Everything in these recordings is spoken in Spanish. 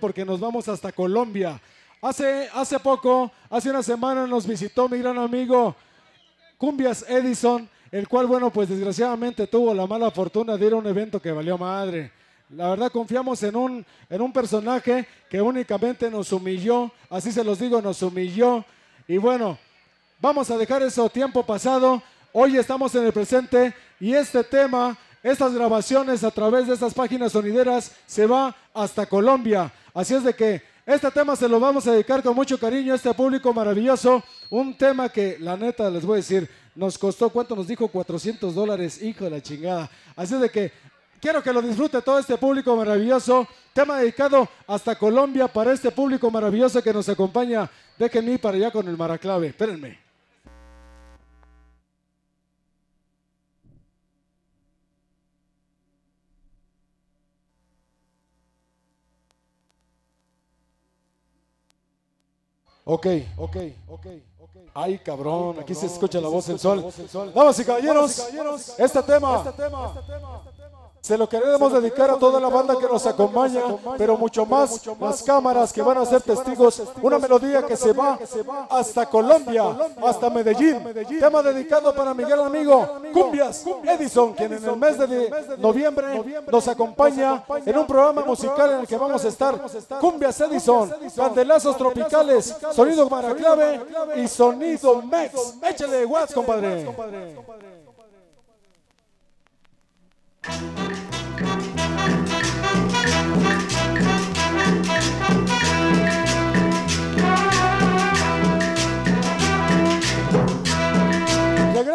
porque nos vamos hasta Colombia. Hace, hace poco, hace una semana nos visitó mi gran amigo Cumbias Edison, el cual, bueno, pues desgraciadamente tuvo la mala fortuna de ir a un evento que valió madre. La verdad confiamos en un, en un personaje que únicamente nos humilló, así se los digo, nos humilló. Y bueno, vamos a dejar eso tiempo pasado. Hoy estamos en el presente y este tema, estas grabaciones a través de estas páginas sonideras se va hasta Colombia. Así es de que este tema se lo vamos a dedicar con mucho cariño a este público maravilloso. Un tema que, la neta, les voy a decir, nos costó, ¿cuánto nos dijo? 400 dólares, hijo de la chingada. Así es de que quiero que lo disfrute todo este público maravilloso. Tema dedicado hasta Colombia para este público maravilloso que nos acompaña. Déjenme ir para allá con el maraclave. Espérenme. Ok, ok, ok. Ay, cabrón, aquí se escucha la voz del sol. Damas y caballeros, este tema se lo queremos dedicar a toda la banda que nos acompaña, pero mucho más las cámaras que van a ser testigos. Una melodía que se va hasta Colombia, hasta Medellín. Tema dedicado para Miguel Amigo, Cumbias Edison, quien en el mes de noviembre nos acompaña en un programa musical en el que vamos a estar. Cumbias Edison, candelazos tropicales, sonido maraclave y sonido mex. Échale watts, compadre.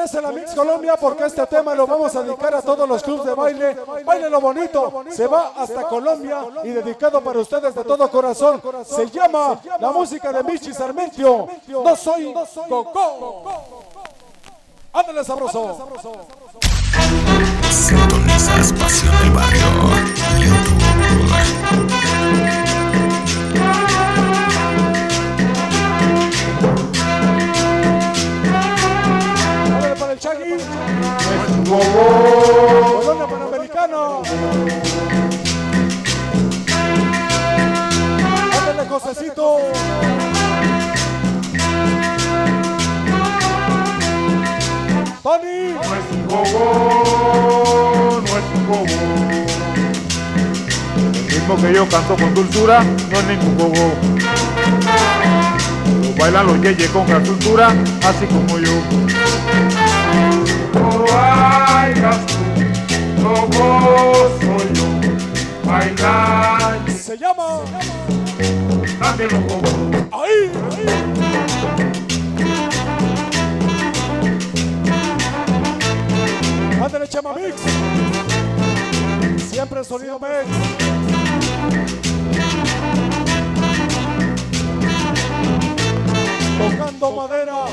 Regresa la Mix Colombia porque este tema lo vamos a dedicar a todos los clubes de baile. Baile lo bonito, se va hasta Colombia y dedicado para ustedes de todo corazón. Se llama la música de Michi Sarmentio. No soy Coco. Ándale sabroso. Sintonizas Pasión del Barrio. Ándale Josecito. Tony. No es un gogo, no es un gogo. El ritmo que yo canto con dulzura no es ningún gogo. Lo bailan los yeyes con gran cultura, así como yo. No bailas tú, gogo soy yo. Bailar Se llama. Gogos. Ahí. ahí. Ándale Chema Mix. Siempre sonido Mix. Tocando madera.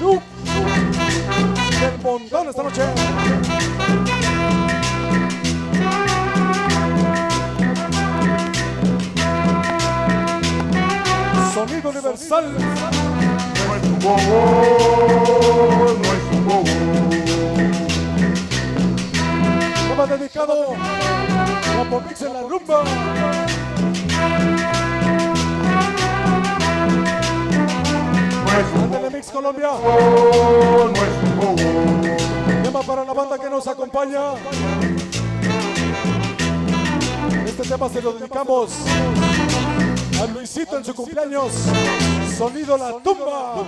Luke. Del montón esta noche. Sonido universal. No es un gogo, no es un gogo. Tema dedicado a Popix en la rumba. Colombia. Tema para la banda que nos acompaña. Este tema se lo dedicamos a Luisito en su cumpleaños. Sonido La Tumba.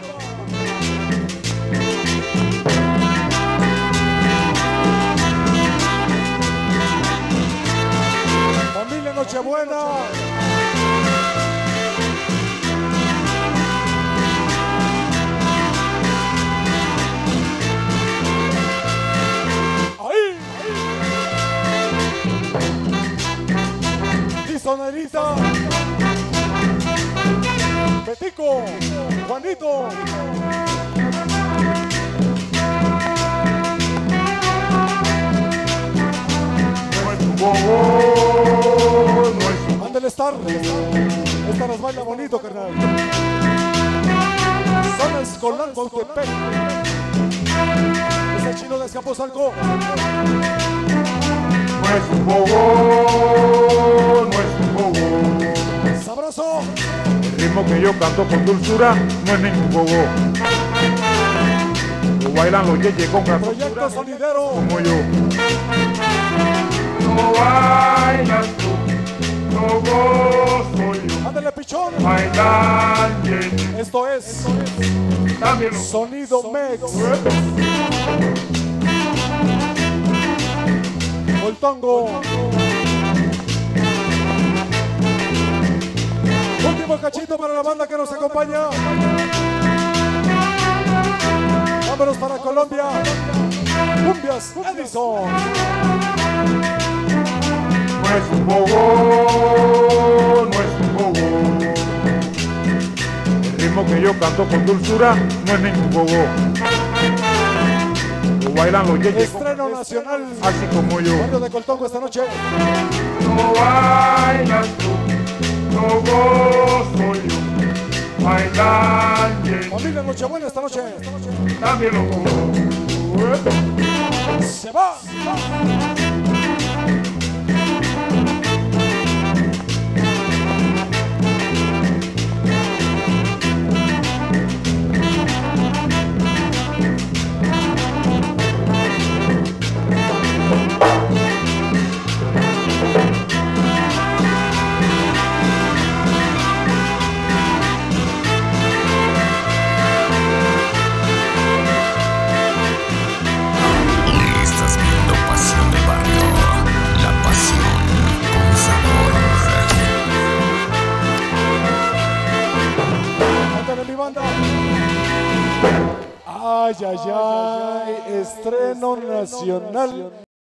Familia Nochebuena. Estar. Esta nos baila bonito, carnal. Zona escolar Cuautepec. Es el chino de Escapuzalco. No es un bobo, no es un bobo. Sabroso. El ritmo que yo canto con dulzura no es ningún bobo. Lo bailan los yeyes con Proyecto cabrosura sonidero. como yo. No bailas tú, no gozo yo. Ándale, pichón. Bailan yeyes, Esto es también los Sonido Mex. El tango. Último cachito para la banda que nos acompaña. Vámonos para Colombia. Cumbias Edison. No es un bobo, no es un bobo. El ritmo que yo canto con dulzura no es ningún bobo. Lo bailan los yeyes Estreno nacional. así como yo. Banda de Coltongo esta noche. No bailas tú, no gozo yo. Bailan yeyes, Familia Nochebuena esta noche. también lo. Se va. Ay, ay. Estreno nacional